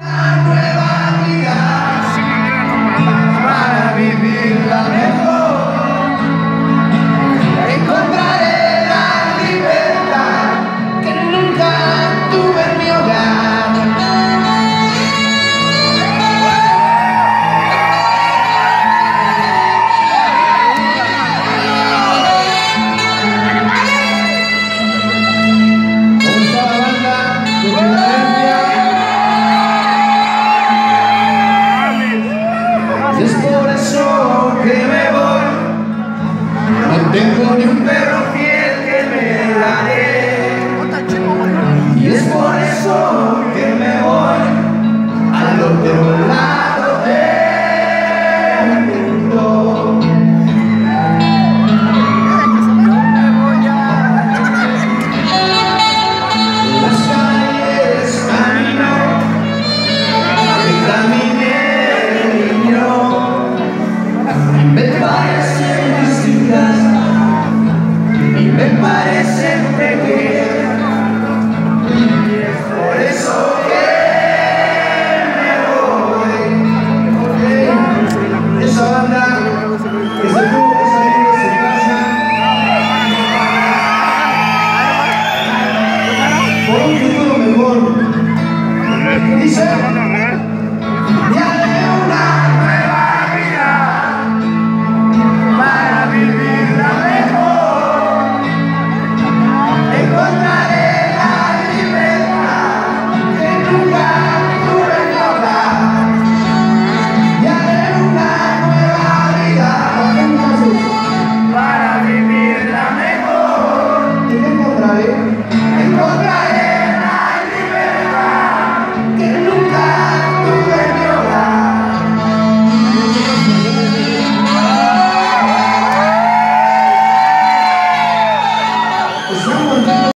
Ah, tengo ni un perro fiel que me daré. Y es por eso que me voy al otro lado del mundo. En las calles camino, que. Me me parecen pequeñas. Por eso que me voy. Esa banda que se tuvo que salir de su casa por un futuro mejor. Dice. aí. Encontrar